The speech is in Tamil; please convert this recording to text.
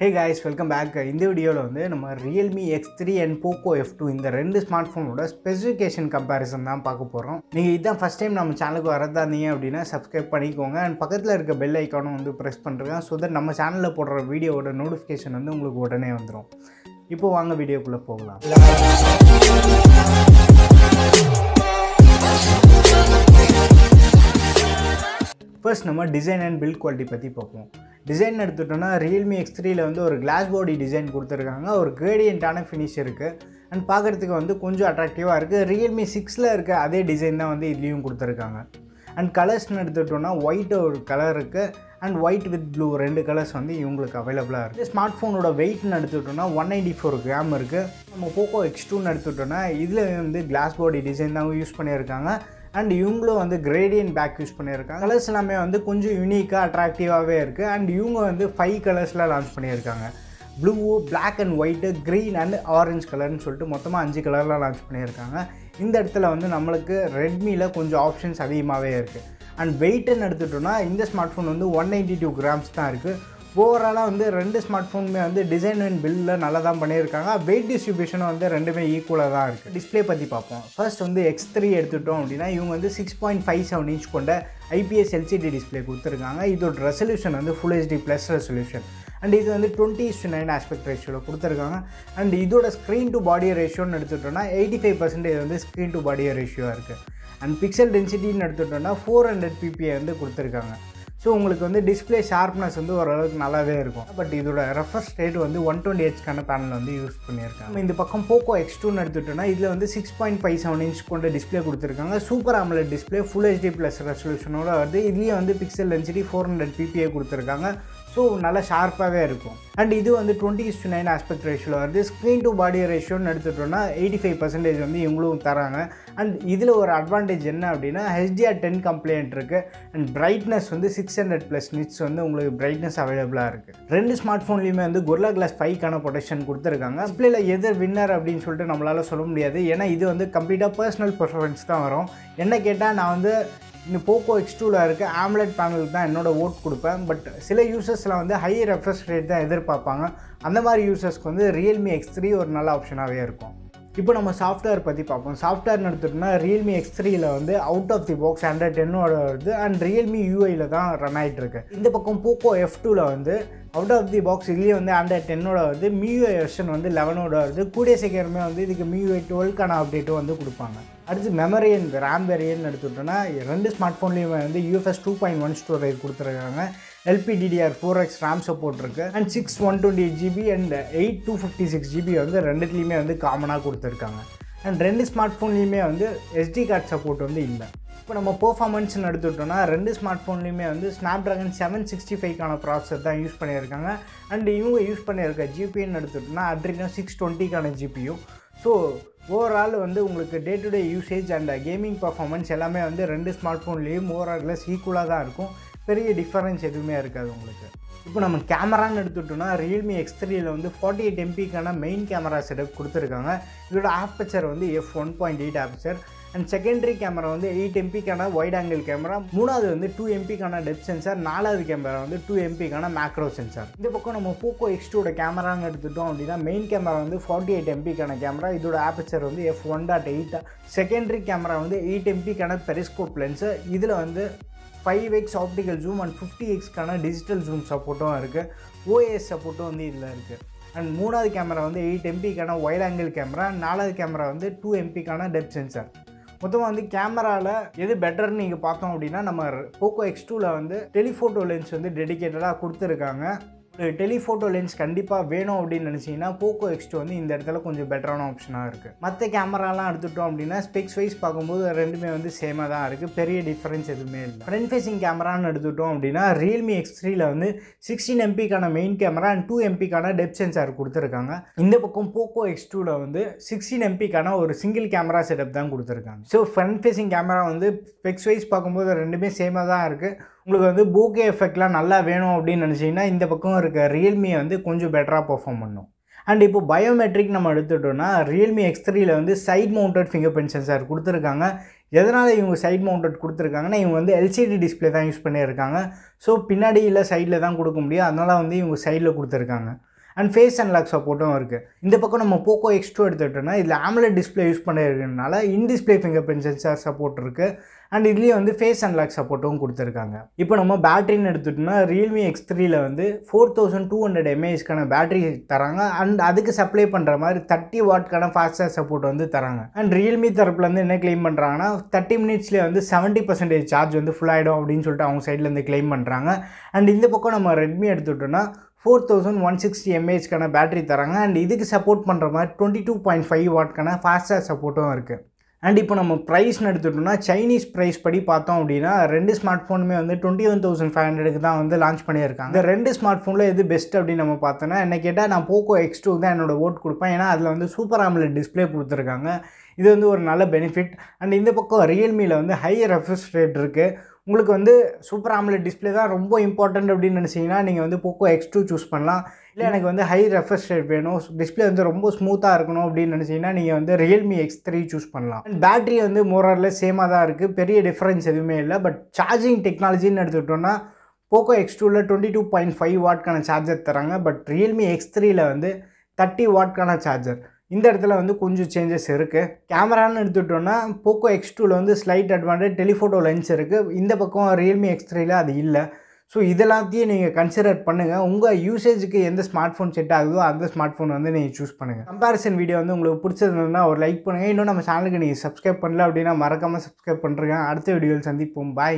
ஹே காய்ஸ் வெல்கம் பேக் இந்த வீடியோவில் வந்து நம்ம Realme X three and Poco F two இந்த ரெண்டு ஸ்மார்ட் ஃபோனோட ஸ்பெசிஃபிகேஷன் கம்பேரிசன் தான் பார்க்க போகிறோம் நீங்கள் இதுதான் ஃபஸ்ட் டைம் நம்ம சேனலுக்கு வரதா இருந்தீங்க அப்படின்னா சப்ஸ்கிரைப் பண்ணிக்கோங்க. அண்ட் பக்கத்தில் இருக்க பெல் ஐக்கானும் வந்து ப்ரெஸ் பண்ணுறேன் ஸோ தட் நம்ம சேனலில் போடுற வீடியோவோட நோட்டிஃபிகேஷன் வந்து உங்களுக்கு உடனே வந்துடும் இப்போ வாங்க வீடியோக்குள்ளே போகலாம். ஃபர்ஸ்ட் நம்ம டிசைன் அண்ட் பில்ட் குவாலிட்டி பற்றி பார்ப்போம். டிசைன் எடுத்துட்டோன்னா ரியல்மி எக்ஸ் த்ரீயில் வந்து ஒரு கிளாஸ் பாடி டிசைன் கொடுத்துருக்காங்க. ஒரு கிரேடியண்ட்டான ஃபினிஷ் இருக்குது அண்ட் பார்க்குறதுக்கு வந்து கொஞ்சம் அட்ராக்டிவாக இருக்குது ரியல்மி சிக்ஸில் இருக்க அதே டிசைன் தான் வந்து இதுலேயும் கொடுத்துருக்காங்க. அண்ட் கலர்ஸ்னு எடுத்துகிட்டோன்னா ஒயிட் ஒரு கலர் இருக்குது அண்ட் ஒயிட் வித் ப்ளூ ரெண்டு கலர்ஸ் வந்து இவங்களுக்கு அவைலபிளாக இருக்குது ஸ்மார்ட் ஃபோனோட வெயிட்னு எடுத்துட்டோம்னா ஒன் எயிட்டி ஃபோர் கிராம் இருக்குது நம்ம போக்கோ எக்ஸ் டூன்னு எடுத்துகிட்டோன்னா இதில் வந்து கிளாஸ் பாடி டிசைன் தான் யூஸ் பண்ணியிருக்காங்க. அண்ட் இவங்களும் வந்து கிரேடியன் பேக் யூஸ் பண்ணியிருக்காங்க. கலர்ஸ் எல்லாமே வந்து கொஞ்சம் யூனிக்காக அட்ராக்டிவாகவே இருக்குது அண்ட் இவங்க வந்து ஃபைவ் கலர்ஸில் லான்ச் பண்ணியிருக்காங்க. Blue black and white green and orange கலர்னு சொல்லிட்டு மொத்தமாக அஞ்சு கலரில் லான்ச் பண்ணியிருக்காங்க. இந்த இடத்துல வந்து நம்மளுக்கு ரெட்மியில் கொஞ்சம் ஆப்ஷன்ஸ் அதிகமாகவே இருக்குது அண்ட் வெயிட்டுன்னு எடுத்துகிட்டோன்னா இந்த ஸ்மார்ட் ஃபோன் வந்து ஒன் நைன்டி டூ கிராம்ஸ் தான் இருக்குது ஓவராலாக வந்து ரெண்டு ஸ்மார்ட் ஃபோனுமே வந்து டிசைன் அண்ட் பில்லில் நல்லா தான் பண்ணியிருக்காங்க. வெயிட் டிஸ்ட்ரிபியூஷனும் வந்து ரெண்டுமே ஈக்குவலாக தான் இருக்குது டிஸ்பிளே பற்றி பார்ப்போம். ஃபர்ஸ்ட் வந்து எக்ஸ் த்ரீ எடுத்துட்டோம் அப்படின்னா இவங்க வந்து six point five seven inch கொண்ட ஐபிஎஸ் எல்சிடி டிஸ்பிளே கொடுத்துருக்காங்க. இதோட ரெசல்யூஷன் வந்து full HD plus resolution and இது வந்து டுவெண்ட்டி இஸ்டு நைன் ஆஸ்பெக்ட் ரேஷியோவில் கொடுத்துருக்காங்க. அண்ட் இதோட ஸ்க்ரீன் டு பாடி ரேஷியோன்னு எடுத்துட்டோம்னா எயிட்டி ஃபைவ் பர்சன்டேஜ் வந்து ஸ்க்ரீன் டு பாடி ரேஷியோவாக இருக்குது அண்ட் பிக்சல் டென்சிட்டின்னு எடுத்துட்டோம்னா ஃபோர் ஹண்ட்ரட் பிபிஐ வந்து கொடுத்துருக்காங்க. ஸோ உங்களுக்கு வந்து டிஸ்பிளே ஷார்ப்னஸ் வந்து ஓரளவுக்கு நல்லாவே இருக்கும். பட் இதோட ரெஃபர்ஸ் ரேட் வந்து ஒன் டுவெண்ட்டி ஹெச்க்கான பேனல் வந்து யூஸ் பண்ணியிருக்காங்க. நம்ம இந்த பக்கம் போக்கோ எக்ஸ் டூன்னு எடுத்துட்டோம்னா இதில் வந்து six point five seven inch கொண்ட டிஸ்பிளே கொடுத்துருக்காங்க. Super AMOLED display full HD plus ரெசல்யூஷனோட வருது. இதுலேயே வந்து pixel density four hundred PPI கொடுத்துருக்காங்க. ஸோ நல்லா ஷார்ப்பாகவே இருக்கும். அண்ட் இது வந்து twenty is to nine aspect ரேஷியோவில் வருது. ஸ்க்ரீன் டு பாடி ரேஷியோன்னு எடுத்துட்டோம்னா எயிட்டி ஃபைவ் பர்சன்டேஜ் வந்து இவங்களும் தராங்க. அண்ட் இதில் ஒரு அட்வான்டேஜ் என்ன அப்படின்னா ஹெச்டிஆர் டென் கம்ப்ளைண்ட் இருக்குது அண்ட் பிரைட்னஸ் வந்து சிக்ஸ் ஹண்ட்ரட் ப்ளஸ் நிட்ஸ் வந்து உங்களுக்கு பிரைட்னஸ் அவைலபிளாக இருக்குது ரெண்டு ஸ்மார்ட் ஃபோன்லேயுமே வந்து கொர்லா கிளாஸ் ஃபைவ்க்கான ப்ரொடெக்ஷன் கொடுத்துருக்காங்க. டிஸ்பிளேல எது வின்னர் அப்படின்னு சொல்லிட்டு நம்மளால் சொல்ல முடியாது. ஏன்னா இது வந்து கம்ப்ளீட்டாக பர்சனல் பர்ஃபார்மன்ஸ் தான் வரும். என்ன கேட்டால் நான் வந்து இன்னும் போக்கோ எக்ஸ் டூவில் இருக்க. ஆம்லெட் பேனலுக்கு தான் என்னோடய ஓட் கொடுப்பேன். பட் சில யூசர்ஸில் வந்து ஹை ரெஃப்ரெஷ் ரேட் தான் எதிர்பார்ப்பாங்க. அந்த மாதிரி யூசர்ஸ்க்கு வந்து ரியல்மி எக்ஸ் த்ரீ ஒரு நல்ல ஆப்ஷனாகவே இருக்கும். இப்போ நம்ம சாஃப்ட்வேர் பற்றி பார்ப்போம். சாஃப்ட்வேர்னு எடுத்துட்டோம்னா ரியல்மி எக்ஸ் த்ரீயில் வந்து out of the box hundred டென்னோட வருது அண்ட் ரியல்மி யூஐயில் தான் ரன் ஆகிட்டு இருக்கு. இந்த பக்கம் போக்கோ எஃப் டூவில் வந்து அவுட் ஆஃப் தி பாக்ஸ் இதுலேயே வந்து ஆண்ட்ராய்ட் டென்னோட வருது மியூஐ வெர்ஷன் வந்து லெவனோட வருது கூடிய சீக்கிரமே வந்து இதுக்கு மியூஐ டுவெல்க்கான அப்டேட்டும் வந்து கொடுப்பாங்க. அடுத்து மெமரி அண்ட் ரேம் வேரியன் எடுத்துட்டோம்னா ரெண்டு ஸ்மார்ட் ஃபோன்லேயுமே வந்து UFS two point one storage கொடுத்துருக்காங்க. LPDDR four X RAM support இருக்குது and six one twenty eight GB and eight two fifty six GB வந்து ரெண்டுத்துலேயுமே வந்து காமனாக கொடுத்துருக்காங்க. அண்ட் ரெண்டு ஸ்மார்ட் ஃபோன்லேயுமே வந்து எஸ்டி கார்டு சப்போர்ட் வந்து இல்லை. இப்போ நம்ம பர்ஃபார்மன்ஸ்னு எடுத்துட்டோம்னா ரெண்டு ஸ்மார்ட் ஃபோன்லேயுமே வந்து ஸ்னாப் ட்ராகன் செவன் சிக்ஸ்டி ஃபைவ்க்கான ப்ராசஸர் தான் யூஸ் பண்ணியிருக்காங்க. அண்ட் இவங்க யூஸ் பண்ணியிருக்க ஜிபின்னு எடுத்துட்டோம்னா அட்ரினோ சிக்ஸ் டுவெண்ட்டிக்கான ஜிபியும் ஸோ ஓவரால் வந்து உங்களுக்கு day to day usage and gaming performance எல்லாமே வந்து ரெண்டு ஸ்மார்ட் ஃபோன்லேயும் ஓவரால் ஈக்குவலாக தான் இருக்கும். பெரிய டிஃபரன்ஸ் எதுவுமே இருக்காது உங்களுக்கு. இப்போ நம்ம கேமரான்னு எடுத்துட்டோம்னா ரியல்மி எக்ஸ் த்ரீயில் வந்து ஃபார்ட்டி எயிட் எம்பிக்கான மெயின் கேமரா செட்டப் கொடுத்துருக்காங்க. இதோட ஆப்பச்சர் வந்து F one point eight aperture and secondary camera வந்து எயிட் எம்பிக்கான ஒயிட் ஆங்கிள் கேமரா மூணாவது வந்து டூ எம்பிக்கான டெப் சென்சார் நாலாவது கேமரா வந்து டூ எம்பிக்கான மேக்ரோ சென்சார் இந்த பக்கம் நம்ம போக்கோ எக்ஸ் டூட கேமரான்னு எடுத்துட்டோம் அப்படின்னா மெயின் கேமரா வந்து ஃபார்ட்டி எயிட் எம்பிக்கான கேமரா இதோட ஆப்பச்சர் வந்து F one dot eight secondary camera வந்து எயிட் எம்பிக்கான பெரிஸ்கோப் லென்ஸு இதில் வந்து five X optical zoom and fifty எக்ஸ்க்கான digital zoom சப்போர்ட்டும் இருக்குது ஓஏஎஸ் சப்போர்ட்டும் வந்து இதில் இருக்குது அண்ட் மூணாவது கேமரா வந்து எயிட் எம்பிக்கான வைட் ஆங்கிள் கேமரா நாலாவது கேமரா வந்து டூ எம்பிக்கான டெப் சென்சார் மொத்தமாக வந்து கேமராவில் எது பெட்டர்னு நீங்கள் பார்த்தோம் அப்படின்னா நம்ம போக்கோ எக்ஸ் டூவில் வந்து டெலிஃபோட்டோ லென்ஸ் வந்து டெடிக்கேட்டடாக கொடுத்துருக்காங்க. டெலிஃபோட்டோ லென்ஸ் கண்டிப்பாக வேணும் அப்படின்னு நினச்சிங்கன்னா போக்கோ எக்ஸ்டூ வந்து இந்த இடத்துல கொஞ்சம் பெட்டரான ஆப்ஷனாக இருக்குது மற்ற கேமராலாம் எடுத்துட்டோம் அப்படின்னா ஸ்பெக்ஸ் வைஸ் பார்க்கும்போது ரெண்டுமே வந்து சேமாக தான் இருக்குது பெரிய டிஃப்ரென்ஸ் எதுவுமே இல்லை. ஃப்ரண்ட் ஃபேஸிங் கேமரான்னு எடுத்துட்டோம் அப்படின்னா ரியல்மி எக்ஸ் த்ரீல வந்து சிக்ஸ்டீன் எம்பிக்கான மெயின் கேமரா அண்ட் டூ எம்பிக்கான டெப் சென்சார் கொடுத்துருக்காங்க. இந்த பக்கம் போக்கோ எக்ஸ் டூவில் வந்து சிக்ஸ்டீன் எம்பிக்கான ஒரு சிங்கிள் கேமரா செட்டப் தான் கொடுத்துருக்காங்க. ஸோ ஃப்ரண்ட் ஃபேஸிங் கேமரா வந்து ஸ்பெக்ஸ் வைஸ் பார்க்கும்போது ரெண்டுமே சேமாக தான் இருக்குது உங்களுக்கு வந்து பூகே எஃபெக்ட்லாம் நல்லா வேணும் அப்படின்னு நினச்சிங்கன்னா இந்த பக்கம் இருக்க ரியல்மியை வந்து கொஞ்சம் பெட்டராக பர்ஃபார்ம் பண்ணும். அண்ட் இப்போ பயோமெட்ரிக் நம்ம எடுத்துட்டோம்னா ரியல்மி எக்ஸ் த்ரீயில் வந்து side mounted finger print sensor கொடுத்துருக்காங்க. எதனால் இவங்க சைட் மவுண்டட் கொடுத்துருக்காங்கன்னா இவங்க வந்து எல்சிடி டிஸ்பிளே தான் யூஸ் பண்ணியிருக்காங்க. ஸோ பின்னாடி இல்லை சைடில் தான் கொடுக்க முடியும். அதனால் வந்து இவங்க சைடில் கொடுத்துருக்காங்க. அண்ட் ஃபேஸ் அண்ட் லாக் சப்போர்ட்டும் இருக்குது இந்த பக்கம் நம்ம போக்கோ எக்ஸ்ட்ரோ எடுத்துக்கிட்டோன்னா எடுத்துக்கிட்டோம்னா இதில் AMOLED display use பண்ணியிருக்கனால in display fingerprint sensor support இருக்குது அண்ட் இதுலேயே வந்து ஃபேஸ் அண்ட் லாக் சப்போர்ட்டும் கொடுத்துருக்காங்க. இப்போ நம்ம பேட்டரின்னு எடுத்துட்டோம்னா ரியல்மி எக்ஸ் த்ரீல வந்து ஃபோர் தௌசண்ட் டூ ஹண்ட்ரட் எம்ஏஹெச்க்கான பேட்டரி தராங்க. அண்ட் அதுக்கு சப்ளை பண்ணுற மாதிரி தேர்ட்டி வாட்க்கான சார்ஜ் சப்போர்ட் வந்து தராங்க. அண்ட் ரியல்மி தரப்புலேருந்து என்ன க்ளைம் பண்ணுறாங்கன்னா தேர்ட்டி மினிட்ஸ்லேயே வந்து செவன்ட்டி பர்சன்டேஜ் சார்ஜ் வந்து ஃபுல் ஆகிடும் அப்படின்னு சொல்லிட்டு அவங்க சைட்லேருந்து க்ளைம் பண்ணுறாங்க அண்ட் இந்த பக்கம் நம்ம ரெட்மி எடுத்துட்டோம்னா ஃபோர் தௌசண்ட் ஒன் சிக்ஸ்டி எம்ஏஹெச்க்கான பேட்டரி தராங்க. அண்ட் இதுக்கு சப்போர்ட் பண்ணுற மாதிரி டுவெண்ட்டி டூ பாயிண்ட் ஃபைவ் வாட்க்கான ஃபாஸ்டாக சப்போர்ட்டும் இருக்குது அண்ட் இப்போ நம்ம ப்ரைஸ்னு எடுத்துட்டோம்னா சைனீஸ் ப்ரைஸ் படி பார்த்தோம் அப்படின்னா ரெண்டு ஸ்மார்ட் ஃபோனுமே வந்து டுவெண்ட்டி ஒன் தௌசண்ட் ஃபைவ் ஹண்ட்ரடுக்கு தான் வந்து லான்ச் பண்ணியிருக்காங்க. இந்த ரெண்டு ஸ்மார்ட் ஃபோனில் எது பெஸ்ட் அப்படின்னு நம்ம பார்த்தோன்னா என்ன கேட்டால் நான் போக்கோ எக்ஸ் டூ தான் என்னோட ஓட் கொடுப்பேன். ஏன்னா அதில் வந்து சூப்பர் ஆம்லெட் டிஸ்பிளே கொடுத்துருக்காங்க. இது வந்து ஒரு நல்ல பெனிஃபிட் அண்ட் இந்த பக்கம் ரியல்மியில் வந்து ஹை ரெஃப்ரெஷ் இருக்குது உங்களுக்கு வந்து சூப்பர் ஆம்லெட் டிஸ்பிளே தான் ரொம்ப இம்பார்ட்டன்ட் அப்படின்னு நினச்சிங்கன்னா நீங்கள் வந்து போக்கோ எக்ஸ் டூ சூஸ் பண்ணலாம். இல்லை எனக்கு வந்து ஹை ரெஃப்ரெஷ் ரேட் வேணும். டிஸ்பிளே வந்து ரொம்ப ஸ்மூத்தாக இருக்கணும் அப்படின்னு நினச்சிங்கன்னா நீங்கள் வந்து ரியல்மி எக்ஸ் த்ரீ சூஸ் பண்ணலாம். அண்ட் பேட்டரி வந்து மோரரில் சேமாக தான் இருக்குது பெரிய டிஃப்ரென்ஸ் எதுவுமே இல்லை. பட் சார்ஜிங் டெக்னாலஜின்னு எடுத்துக்கிட்டோன்னா போக்கோ எக்ஸ் டூவில் டுவெண்ட்டி டூ பாயிண்ட் ஃபைவ் வாட்க்கான சார்ஜர் தராங்க. பட் ரியல்மி எக்ஸ் த்ரீயில் வந்து தேர்ட்டி வாட்க்கான சார்ஜர் இந்த இடத்துல வந்து கொஞ்சம் சேஞ்சஸ் இருக்குது கேமரான்னு எடுத்துகிட்டோன்னா போக்கோ எக்ஸ் டூவில் வந்து ஸ்லைட் அட்வான்டேஜ் டெலிஃபோட்டோ லென்ஸ் இருக்குது இந்த பக்கம் ரியல்மி எக்ஸ் த்ரீல அது இல்லை. ஸோ இதெல்லாத்தையும் நீங்கள் கன்சிடர் பண்ணுங்கள் உங்கள் யூசேஜுக்கு எந்த ஸ்மார்ட் ஃபோன் செட் ஆகுதோ அந்த ஸ்மார்ட் ஃபோன் வந்து நீங்கள் சூஸ் பண்ணுங்கள் கம்பேரிசன் வீடியோ வந்து உங்களுக்கு பிடிச்சதுன்னா ஒரு லைக் பண்ணுங்கள் இன்னும் நம்ம சேனலுக்கு நீங்கள் சப்ஸ்கிரைப் பண்ணல அப்படின்னா மறக்காமல் சப்ஸ்கிரைப் பண்ணுறேன் அடுத்த வீடியோவில் சந்திப்போம். பாய்